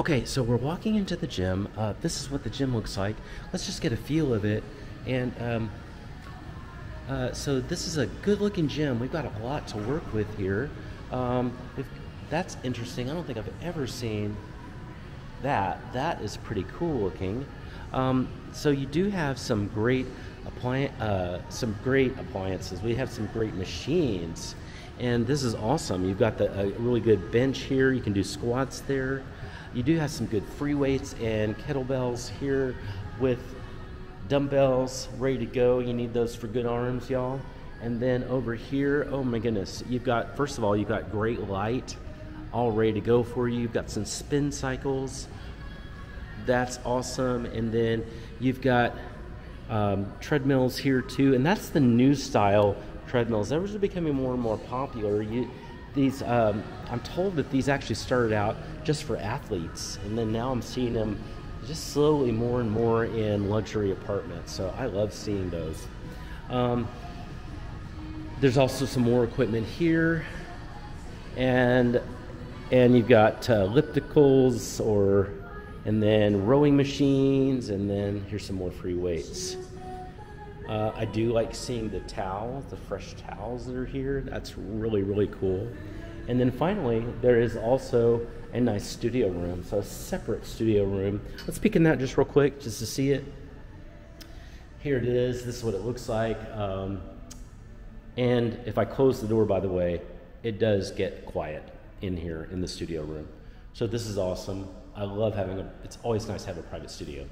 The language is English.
Okay, so we're walking into the gym. Uh, this is what the gym looks like. Let's just get a feel of it. And um, uh, so this is a good-looking gym. We've got a lot to work with here. Um, that's interesting. I don't think I've ever seen that. That is pretty cool looking. Um, so you do have some great uh, some great appliances. We have some great machines, and this is awesome. You've got the, a really good bench here. You can do squats there. You do have some good free weights and kettlebells here with dumbbells ready to go. You need those for good arms, y'all. And then over here, oh my goodness, you've got, first of all, you've got great light all ready to go for you. You've got some spin cycles. That's awesome. And then you've got um, treadmills here too. And that's the new style treadmills. Those are becoming more and more popular. You, these, um, I'm told that these actually started out just for athletes. And then now I'm seeing them just slowly more and more in luxury apartments. So I love seeing those. Um, there's also some more equipment here, and and you've got uh, ellipticals or and then rowing machines, and then here's some more free weights. Uh, I do like seeing the towels, the fresh towels that are here. That's really really cool. And then finally, there is also a nice studio room, so a separate studio room. Let's peek in that just real quick, just to see it. Here it is. This is what it looks like. Um, and if I close the door, by the way, it does get quiet in here in the studio room. So this is awesome. I love having a, it's always nice to have a private studio.